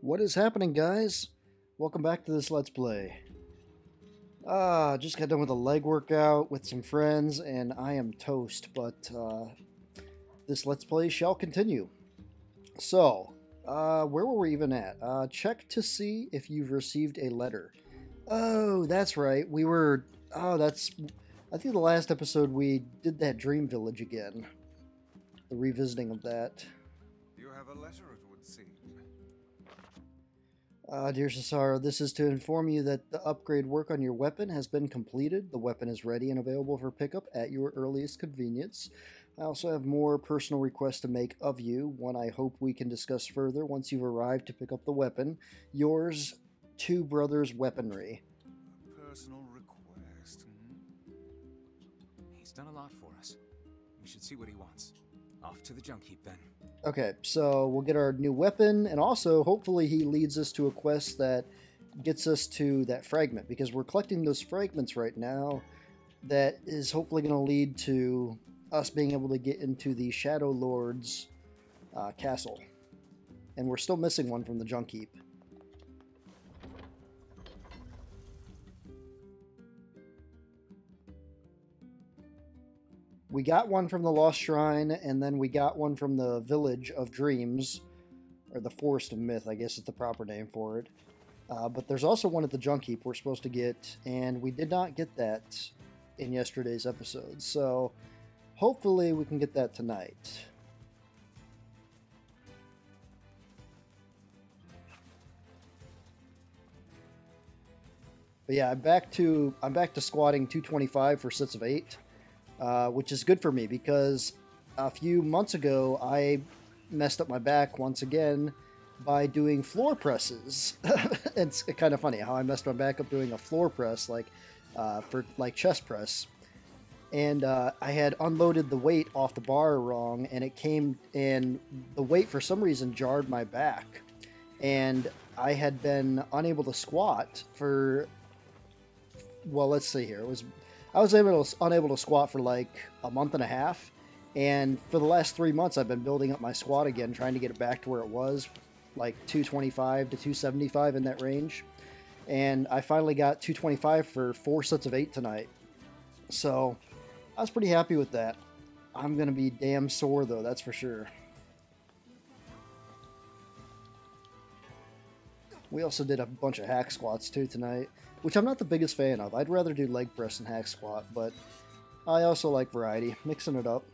What is happening, guys? Welcome back to this Let's Play. Ah, just got done with a leg workout with some friends, and I am toast, but uh, this Let's Play shall continue. So, uh, where were we even at? Uh, check to see if you've received a letter. Oh, that's right. We were... Oh, that's... I think the last episode we did that Dream Village again. The revisiting of that. You have a letter. Uh, dear Cesaro, this is to inform you that the upgrade work on your weapon has been completed. The weapon is ready and available for pickup at your earliest convenience. I also have more personal requests to make of you, one I hope we can discuss further once you've arrived to pick up the weapon. Yours, Two Brothers Weaponry. A personal request. hmm? He's done a lot for us. We should see what he wants. Off to the junk heap then. Okay, so we'll get our new weapon, and also hopefully he leads us to a quest that gets us to that fragment, because we're collecting those fragments right now that is hopefully going to lead to us being able to get into the Shadow Lord's uh, castle. And we're still missing one from the junk heap. We got one from the Lost Shrine, and then we got one from the Village of Dreams, or the Forest of Myth, I guess is the proper name for it. Uh, but there's also one at the Junk Heap we're supposed to get, and we did not get that in yesterday's episode. So hopefully we can get that tonight. But yeah, I'm back to I'm back to squatting 225 for sets of eight uh, which is good for me because a few months ago I messed up my back once again by doing floor presses. it's kind of funny how I messed my back up doing a floor press, like uh, for like chest press. And uh, I had unloaded the weight off the bar wrong, and it came, and the weight for some reason jarred my back. And I had been unable to squat for, well, let's see here. It was I was able to, unable to squat for like a month and a half, and for the last three months, I've been building up my squat again, trying to get it back to where it was, like 225 to 275 in that range. And I finally got 225 for four sets of eight tonight. So I was pretty happy with that. I'm going to be damn sore though, that's for sure. We also did a bunch of hack squats too tonight which I'm not the biggest fan of. I'd rather do leg press and hack squat, but I also like variety, mixing it up.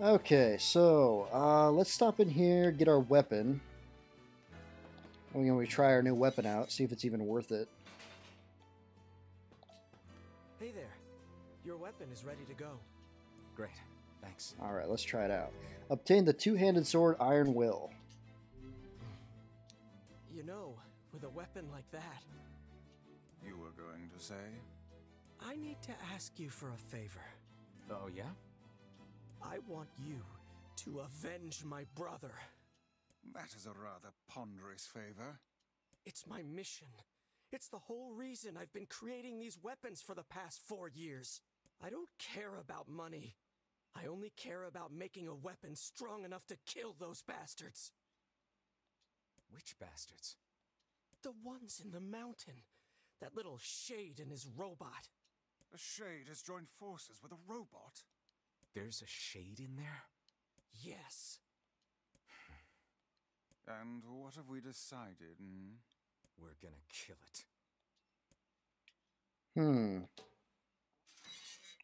Okay, so uh, let's stop in here, get our weapon. We're going to try our new weapon out, see if it's even worth it. Hey there. Your weapon is ready to go. Great. Thanks. Alright, let's try it out. Obtain the two-handed sword Iron Will. You know, with a weapon like that, You were going to say? I need to ask you for a favor. Oh, yeah? I want you to avenge my brother. That is a rather ponderous favor. It's my mission. It's the whole reason I've been creating these weapons for the past four years. I don't care about money. I only care about making a weapon strong enough to kill those bastards. Which bastards? The ones in the mountain. That little shade and his robot. A shade has joined forces with a robot. There's a shade in there? Yes. And what have we decided? Hmm? We're gonna kill it. Hmm.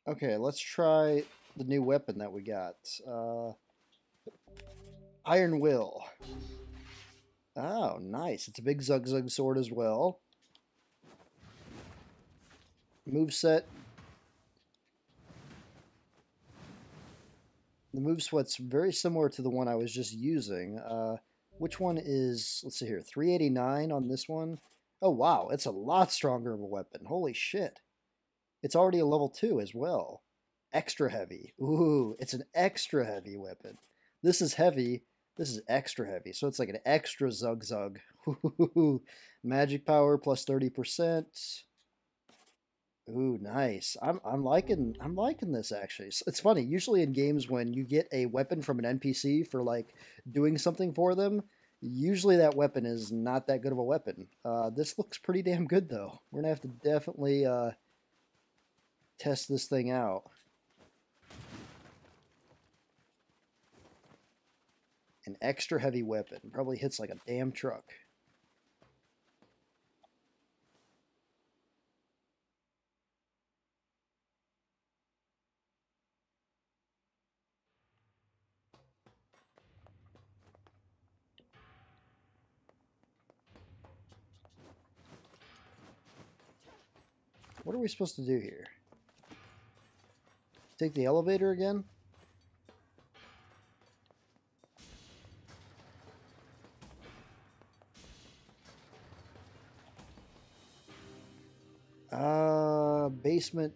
Okay, let's try the new weapon that we got. Uh, Iron Will. Oh, nice. It's a big Zug Zug sword as well. Move set. The move sweat's very similar to the one I was just using. Uh, which one is, let's see here, 389 on this one? Oh, wow, it's a lot stronger of a weapon. Holy shit. It's already a level 2 as well. Extra heavy. Ooh, it's an extra heavy weapon. This is heavy. This is extra heavy. So it's like an extra Zug Zug. Magic power plus 30%. Ooh, nice. I'm I'm liking I'm liking this actually. It's, it's funny. Usually in games when you get a weapon from an NPC for like doing something for them, usually that weapon is not that good of a weapon. Uh, this looks pretty damn good though. We're gonna have to definitely uh, test this thing out. An extra heavy weapon probably hits like a damn truck. What are we supposed to do here? Take the elevator again? Uh, basement.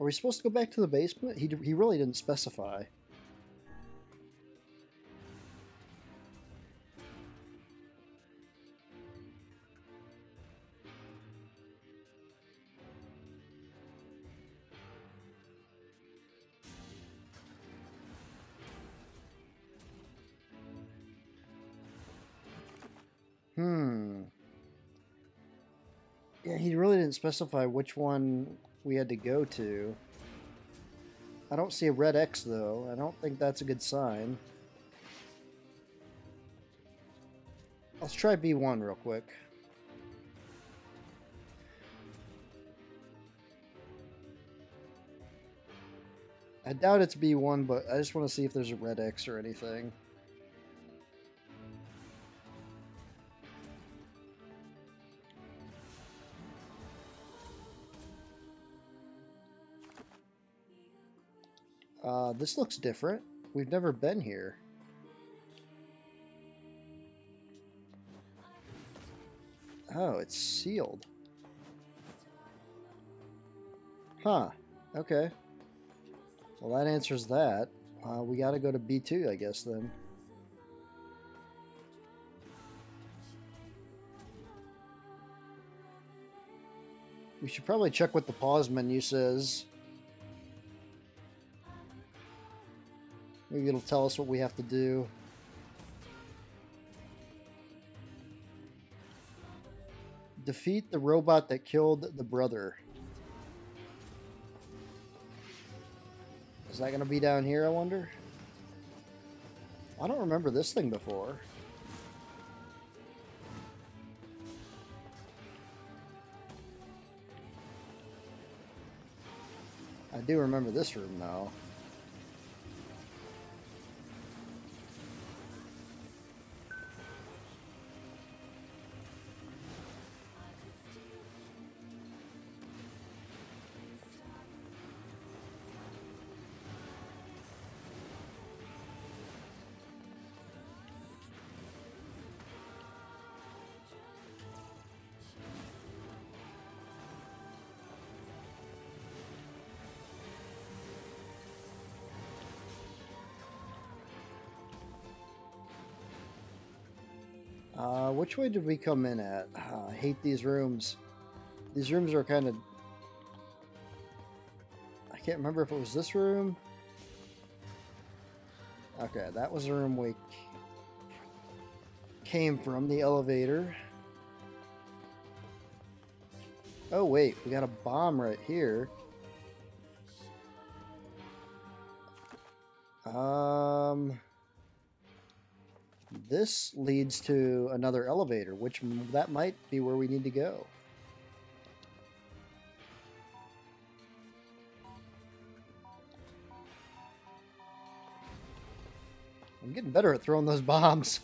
Are we supposed to go back to the basement? He, he really didn't specify. Hmm. Yeah, he really didn't specify which one we had to go to. I don't see a red X though. I don't think that's a good sign. Let's try B1 real quick. I doubt it's B1, but I just want to see if there's a red X or anything. This looks different. We've never been here. Oh, it's sealed. Huh. Okay. Well, that answers that. Uh, we gotta go to B2, I guess, then. We should probably check what the pause menu says. Maybe it'll tell us what we have to do. Defeat the robot that killed the brother. Is that going to be down here, I wonder? I don't remember this thing before. I do remember this room, though. Uh, which way did we come in at? Uh, I hate these rooms. These rooms are kind of... I can't remember if it was this room. Okay, that was the room we came from, the elevator. Oh wait, we got a bomb right here. Um... This leads to another elevator, which that might be where we need to go. I'm getting better at throwing those bombs.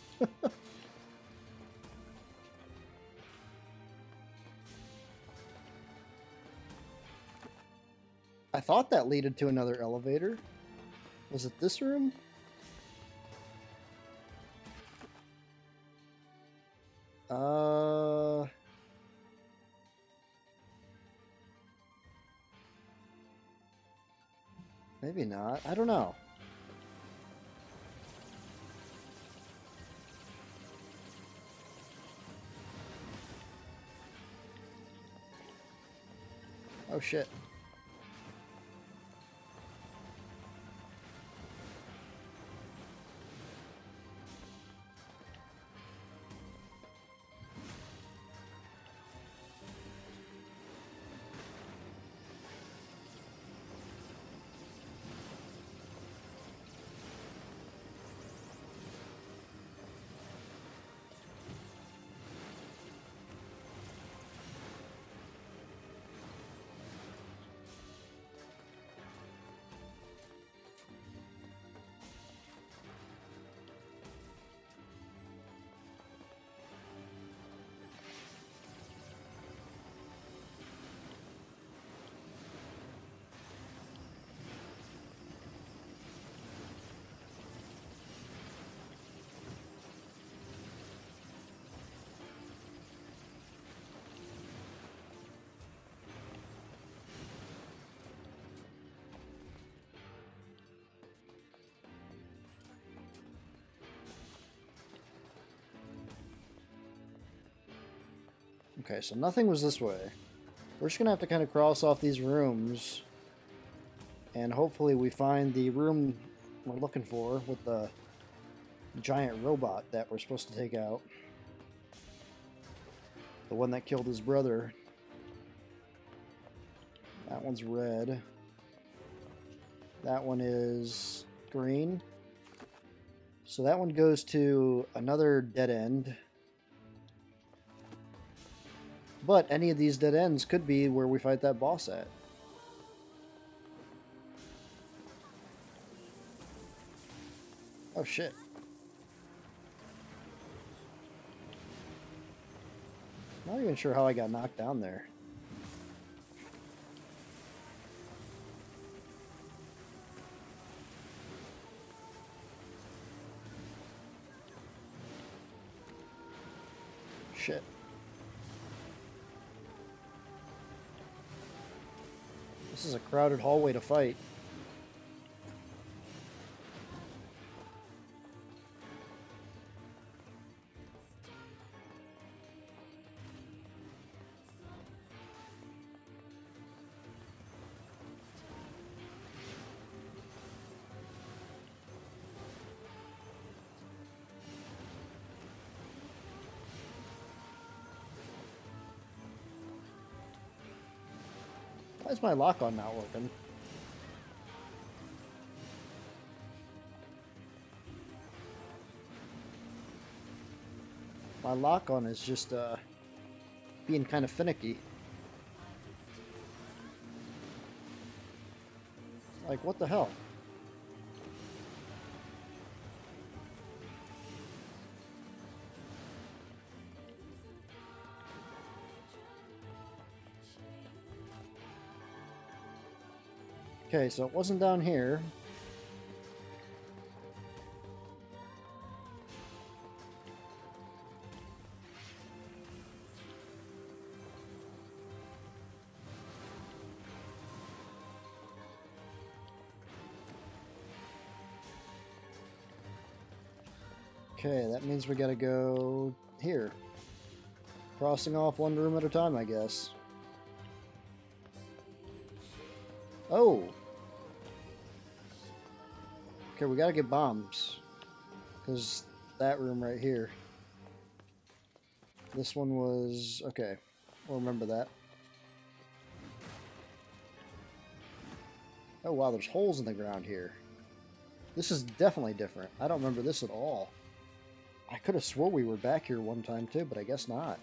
I thought that leaded to another elevator. Was it this room? Uh... Maybe not. I don't know. Oh shit. Okay, so nothing was this way. We're just gonna have to kind of cross off these rooms. And hopefully we find the room we're looking for with the giant robot that we're supposed to take out. The one that killed his brother. That one's red. That one is green. So that one goes to another dead end. But any of these dead ends could be where we fight that boss at. Oh shit. Not even sure how I got knocked down there. Shit. This is a crowded hallway to fight. My lock on not working? My lock on is just uh, being kind of finicky. Like, what the hell? Okay, so it wasn't down here. Okay, that means we gotta go here. Crossing off one room at a time, I guess. We gotta get bombs. Because that room right here. This one was... Okay, we'll remember that. Oh wow, there's holes in the ground here. This is definitely different. I don't remember this at all. I could have swore we were back here one time too, but I guess not.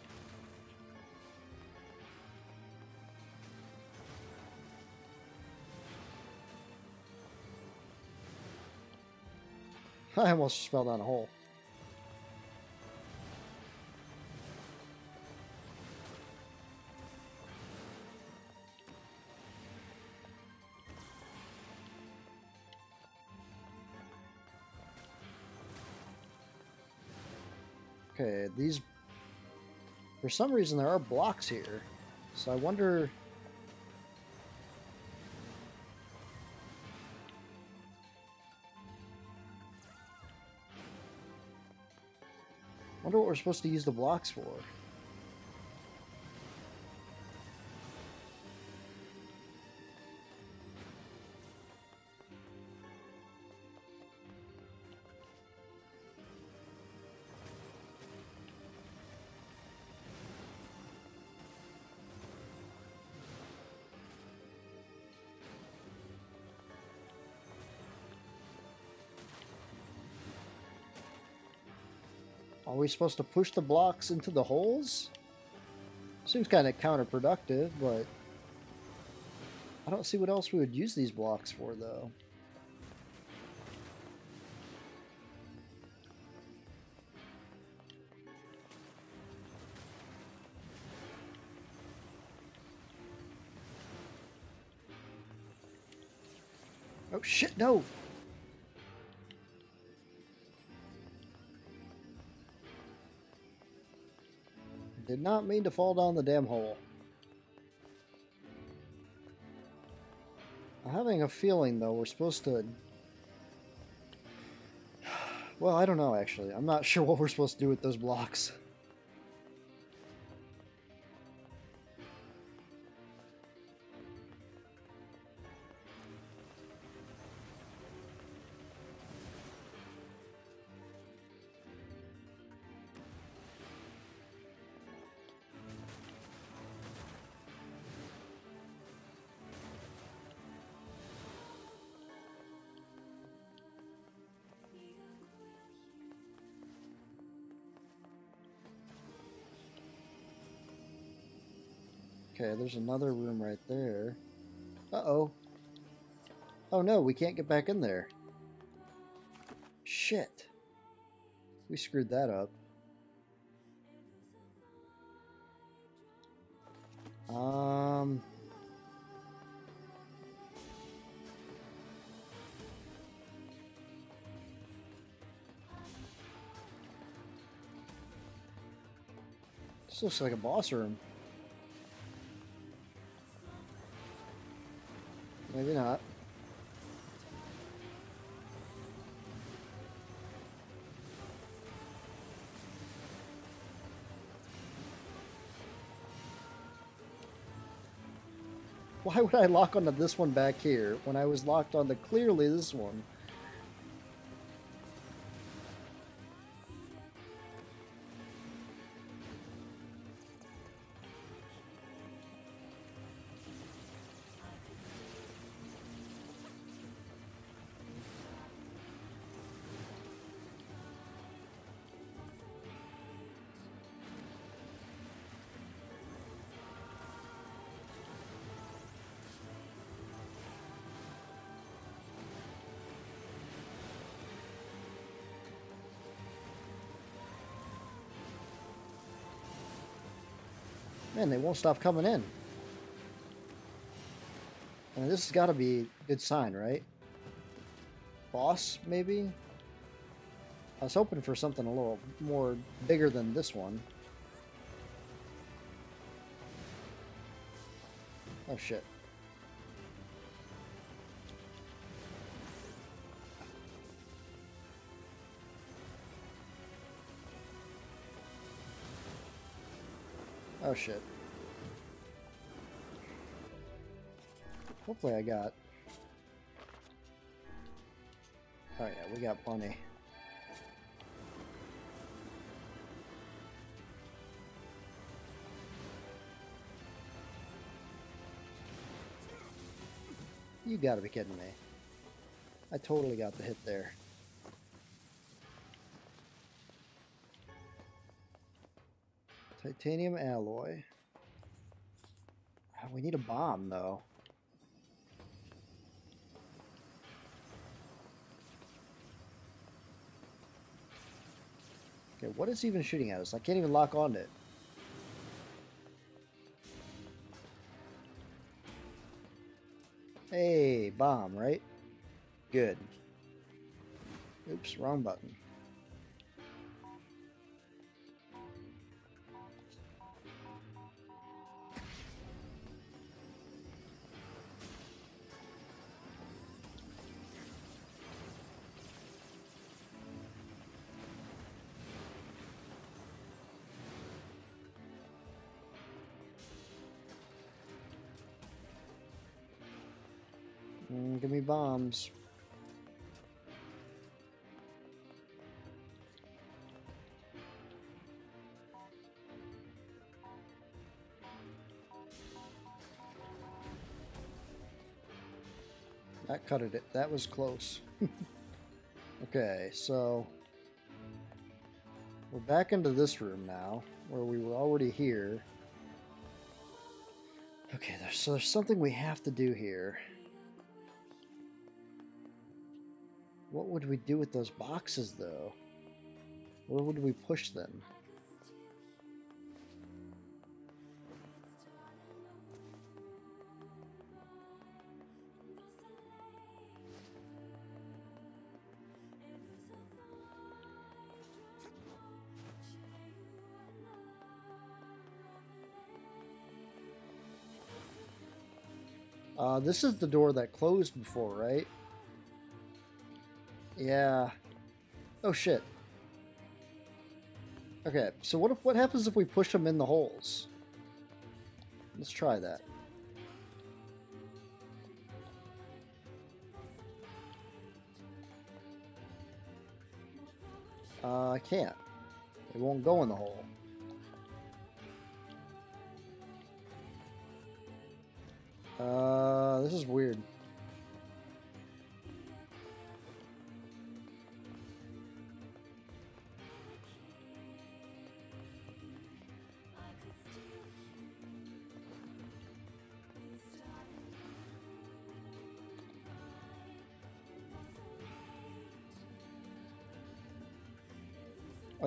I almost fell down a hole. Okay, these... For some reason there are blocks here. So I wonder... we're supposed to use the blocks for. Are we supposed to push the blocks into the holes? Seems kind of counterproductive, but I don't see what else we would use these blocks for, though. Oh shit, no! Did not mean to fall down the damn hole. I'm having a feeling, though, we're supposed to... Well, I don't know, actually. I'm not sure what we're supposed to do with those blocks. Okay, there's another room right there. Uh-oh. Oh no, we can't get back in there. Shit. We screwed that up. Um... This looks like a boss room. Maybe not. Why would I lock onto this one back here when I was locked onto clearly this one? Man, they won't stop coming in. And this has got to be a good sign, right? Boss, maybe? I was hoping for something a little more bigger than this one. Oh shit. Oh shit. Hopefully I got... Oh yeah, we got plenty. You gotta be kidding me. I totally got the hit there. Titanium alloy. Ah, we need a bomb, though. Okay, what is even shooting at us? I can't even lock on to it. Hey, bomb, right? Good. Oops, wrong button. Bombs. That cut it. That was close. okay, so We're back into this room now, where we were already here. Okay, there's, so there's something we have to do here. What would we do with those boxes, though? Where would we push them? Uh, this is the door that closed before, right? Yeah. Oh shit. Okay, so what if what happens if we push them in the holes? Let's try that. Uh, I can't. It won't go in the hole. Uh, this is weird.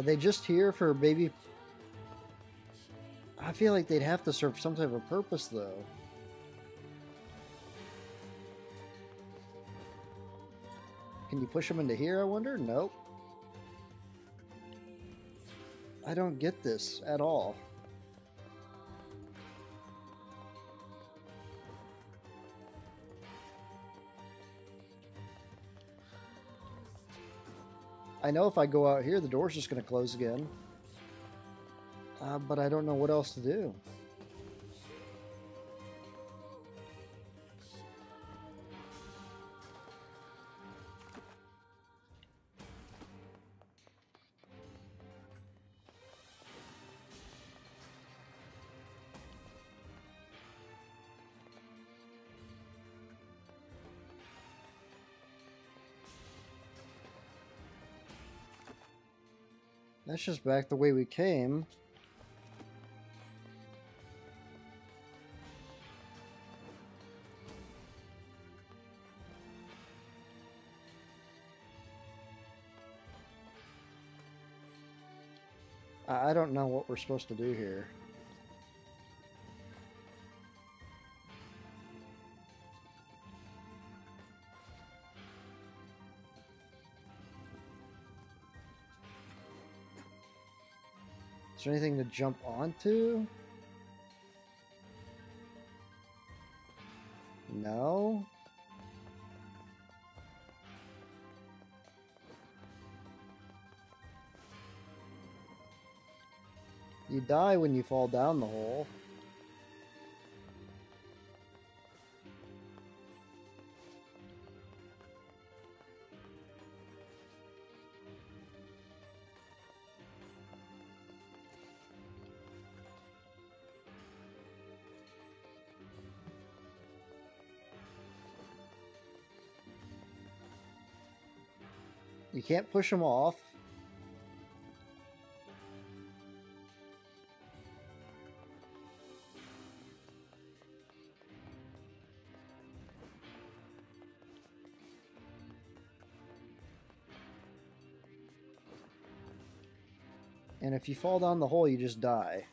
Are they just here for baby? I feel like they'd have to serve some type of purpose, though. Can you push them into here, I wonder? Nope. I don't get this at all. I know if I go out here, the door's just going to close again. Uh, but I don't know what else to do. That's just back the way we came. I don't know what we're supposed to do here. Is there anything to jump onto? No. You die when you fall down the hole. Can't push them off. And if you fall down the hole, you just die.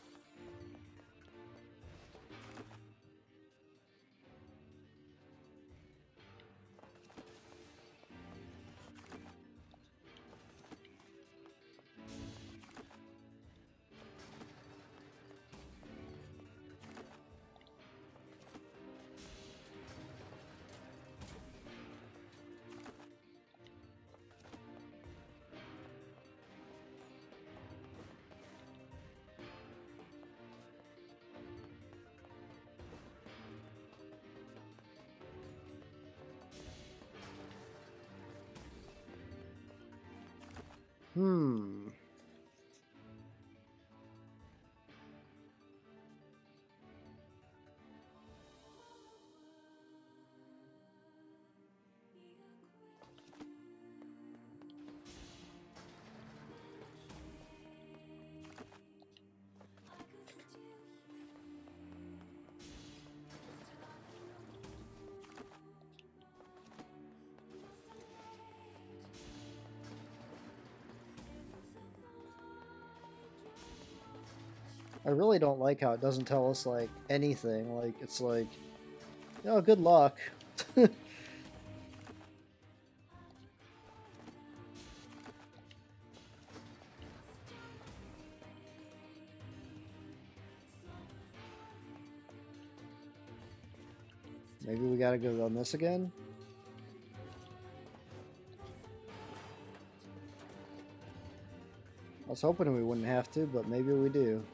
I really don't like how it doesn't tell us like anything. Like it's like, oh, good luck. Maybe we gotta go on this again? I was hoping we wouldn't have to, but maybe we do.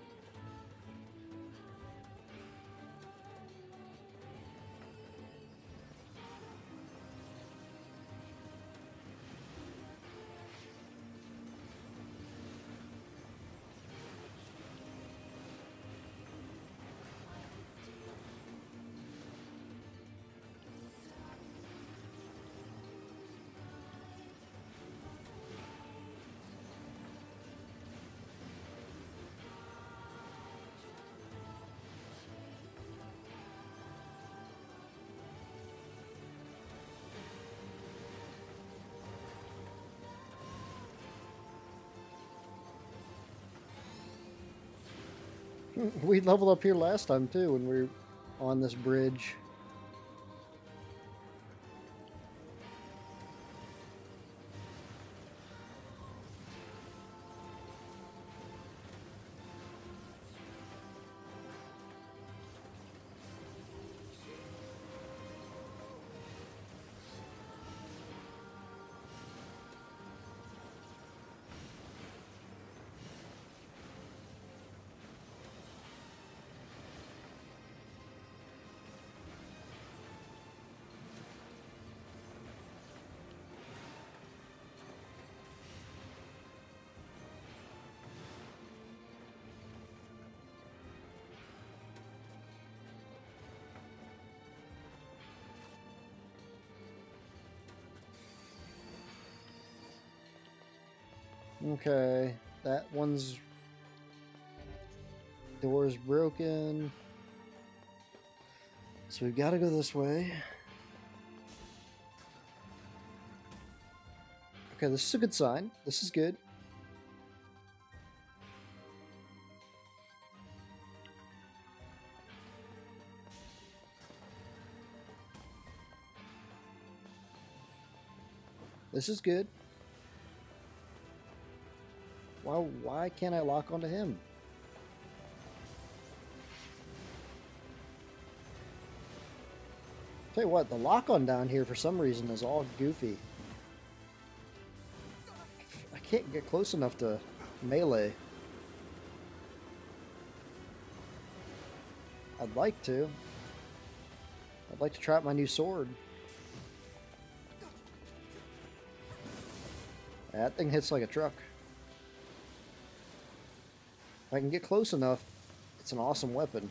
We leveled up here last time too when we were on this bridge. Okay, that one's door's broken. So we've got to go this way. Okay, this is a good sign. This is good. This is good. Why, can't I lock onto him? Tell you what, the lock on down here for some reason is all goofy. I can't get close enough to melee. I'd like to. I'd like to try my new sword. That thing hits like a truck. If I can get close enough, it's an awesome weapon.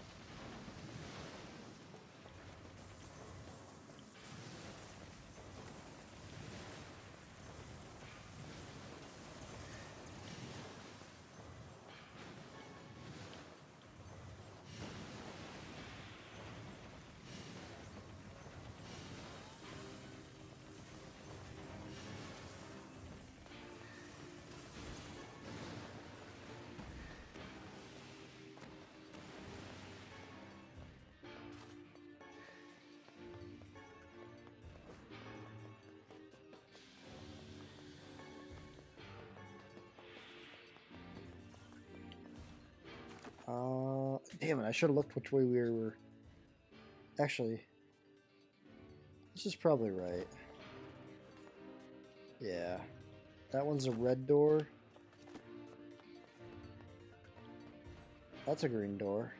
Uh, damn it, I should have looked which way we were. Actually, this is probably right. Yeah. That one's a red door. That's a green door.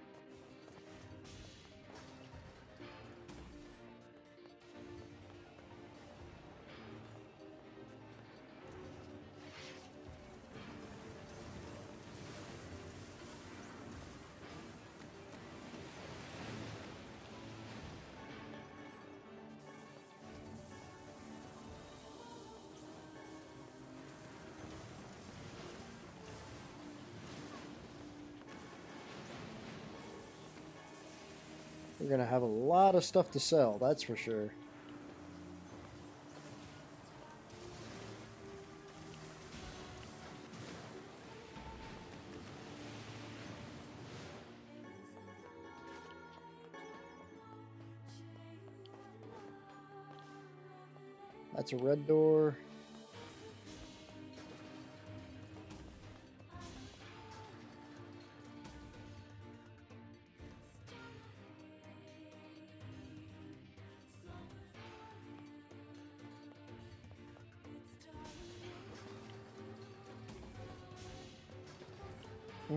We're going to have a lot of stuff to sell, that's for sure. That's a red door.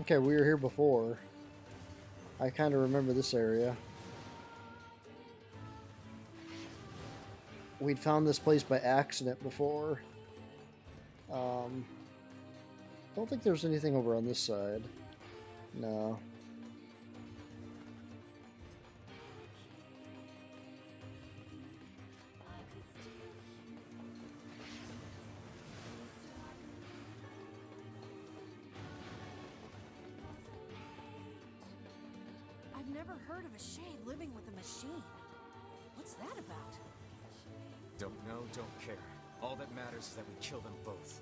Okay, we were here before. I kind of remember this area. We'd found this place by accident before. Um, don't think there's anything over on this side. No. Heard of a shade living with a machine. What's that about? Don't know, don't care. All that matters is that we kill them both.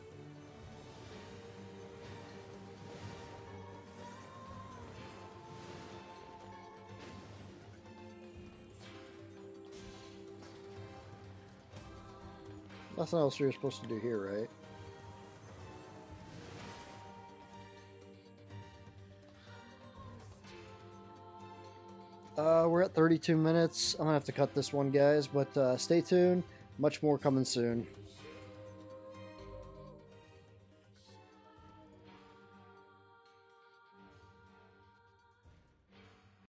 Nothing else you're supposed to do here, right? 32 minutes. I'm gonna have to cut this one, guys, but uh, stay tuned. Much more coming soon.